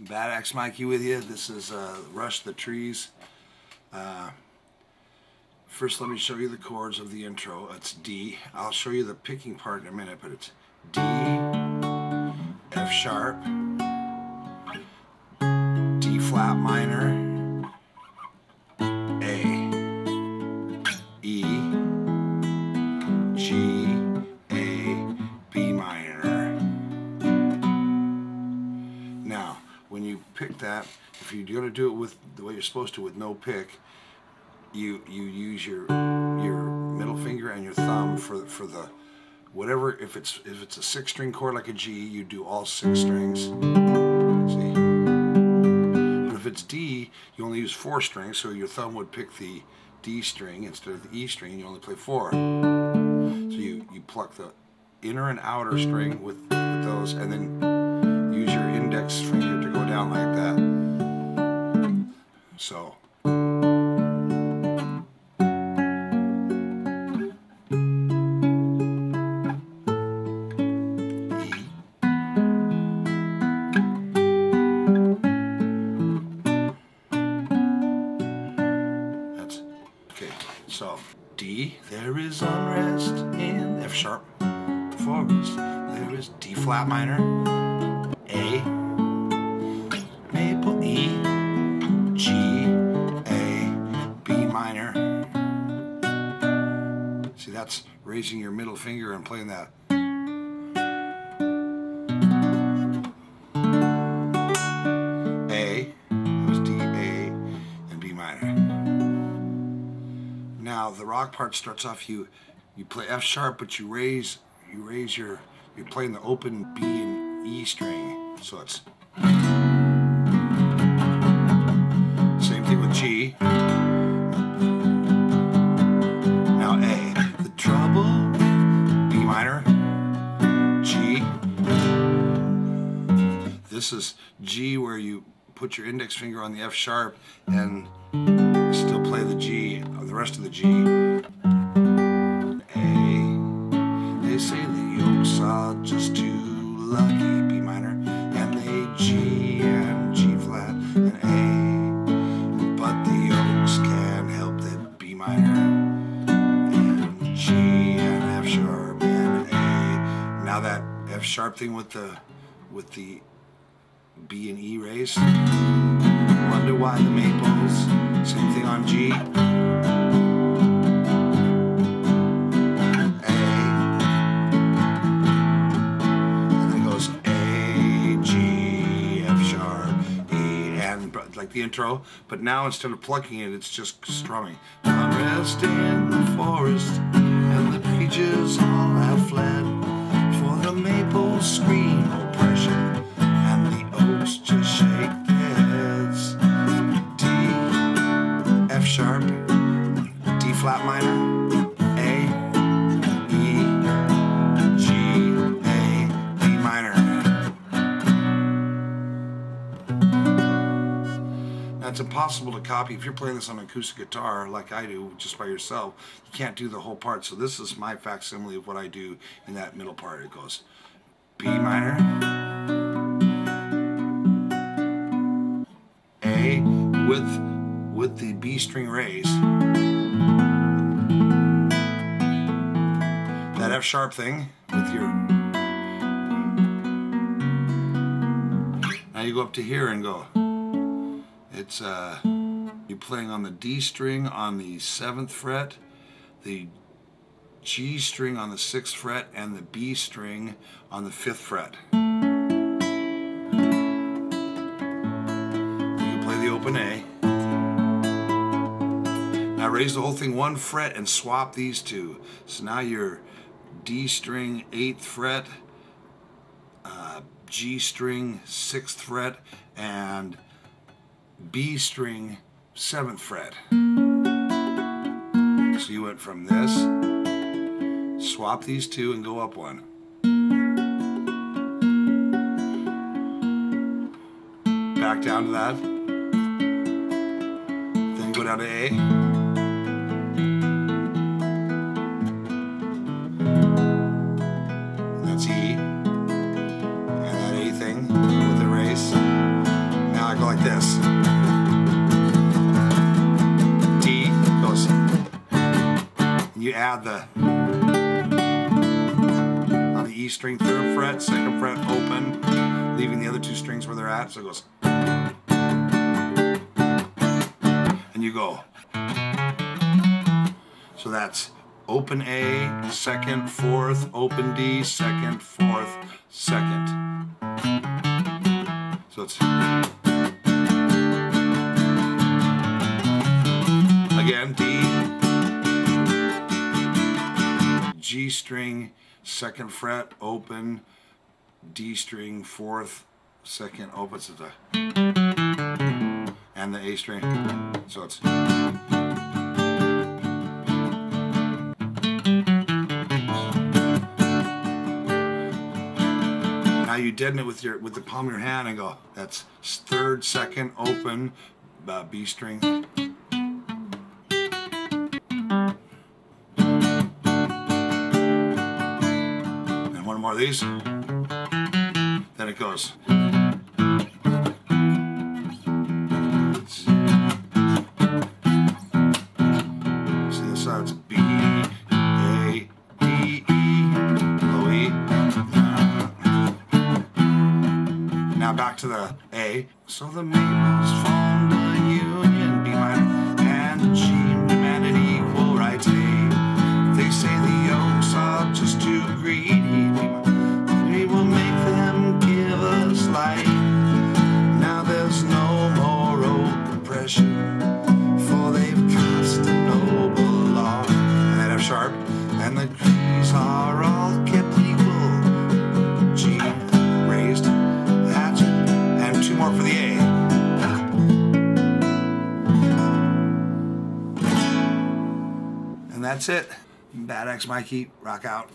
Bad Axe Mikey with you. This is uh, Rush the Trees. Uh, first, let me show you the chords of the intro. It's D. I'll show you the picking part in a minute, but it's D, F sharp, D flat minor, pick that, if you're going to do it with the way you're supposed to with no pick, you you use your your middle finger and your thumb for for the whatever if it's if it's a six string chord like a G, you do all six strings. See? But if it's D, you only use four strings, so your thumb would pick the D string instead of the E string, you only play four. So you, you pluck the inner and outer string with, with those and then use your index finger to go down like that. So. So D, there is unrest in F sharp. There is D flat minor, minor. See, that's raising your middle finger and playing that. A, that was D, A, and B minor. Now the rock part starts off you you play F sharp but you raise you raise your you're playing the open B and E string so it's this is G where you put your index finger on the F sharp and still play the G, the rest of the G. A, they say the Yokes are just too lucky, B minor, and they G and G flat and A, but the Yokes can't help that B minor and G and F sharp and A. Now that F sharp thing with the with the B and E raised. Wonder why the maples. Same thing on G. A. And then it goes A, G, F sharp, and like the intro. But now instead of plucking it, it's just strumming. I'm resting in the forest, and the pages all have fled. Impossible to copy if you're playing this on acoustic guitar like I do just by yourself. You can't do the whole part. So this is my facsimile of what I do in that middle part. It goes B minor, A with with the B string raise. That F sharp thing with your now you go up to here and go. It's uh you're playing on the D string on the seventh fret, the G string on the sixth fret, and the B string on the fifth fret. You can play the open A. Now raise the whole thing one fret and swap these two. So now you're D string 8th fret, uh, G string 6th fret, and B string 7th fret. So you went from this, swap these two and go up one. Back down to that. Then go down to A. D goes. And you add the on the E string, third fret, second fret open, leaving the other two strings where they're at. So it goes. And you go. So that's open A, second, fourth, open D, second, fourth, second. So it's string, second fret, open, D string, fourth, second, open, so the and the A string. So it's Now you deaden it with your with the palm of your hand and go. That's third, second, open, uh, B string. More of these. Then it goes. See this? It's B, A, D, E, low E. Now back to the A. So the Maples formed for they've cast a noble law. And then F sharp, and the keys are all kept equal. G raised, hatchet, and two more for the A. And that's it. Bad X Mikey, rock out.